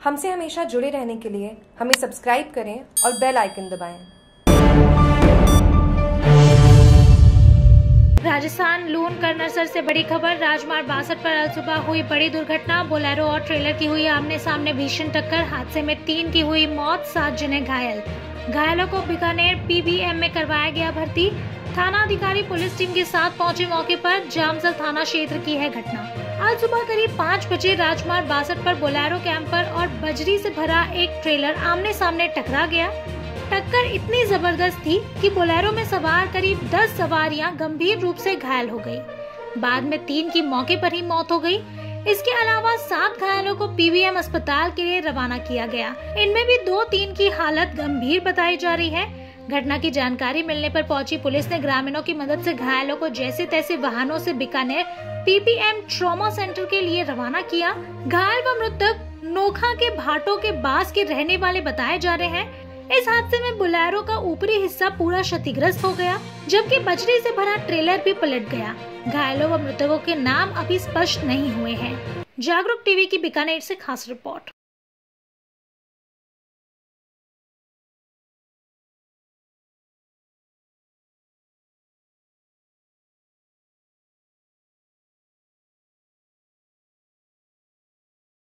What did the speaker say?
हमसे हमेशा जुड़े रहने के लिए हमें सब्सक्राइब करें और बेल आइकन दबाएँ। राजस्थान लून कर्नरसर से बड़ी खबर, राजमार्ग बासठ पर आज सुबह हुई बड़ी दुर्घटना। बोलेरो और ट्रेलर की हुई आमने सामने भीषण टक्कर, हादसे में तीन की हुई मौत, सात जने घायल। घायलों को बीकानेर पीबीएम में करवाया गया भर्ती। थाना अधिकारी पुलिस टीम के साथ पहुँचे मौके पर जामसर थाना क्षेत्र की है घटना आज सुबह करीब पाँच बजे राजमार्ग बासठ पर बोलेरो कैंपर और बजरी से भरा एक ट्रेलर आमने सामने टकरा गया टक्कर इतनी ज़बरदस्त थी कि बोलेरो में सवार करीब 10 सवारियाँ गंभीर रूप से घायल हो गई। बाद में तीन की मौके पर ही मौत हो गई। इसके अलावा सात घायलों को पीवीएम अस्पताल के लिए रवाना किया गया इनमें भी दो तीन की हालत गंभीर बताई जा रही है घटना की जानकारी मिलने पर पहुँची पुलिस ने ग्रामीणों की मदद से घायलों को जैसे तैसे वाहनों से बीकानेर पीपीएम ट्रॉमा सेंटर के लिए रवाना किया। घायल व मृतक नोखा के भाटों के बास के रहने वाले बताए जा रहे हैं। इस हादसे में बुलेरो का ऊपरी हिस्सा पूरा क्षतिग्रस्त हो गया, जबकि बजरी से भरा ट्रेलर भी पलट गया। घायलों व मृतकों के नाम अभी स्पष्ट नहीं हुए हैं। जागरूक टीवी की बीकानेर से खास रिपोर्ट।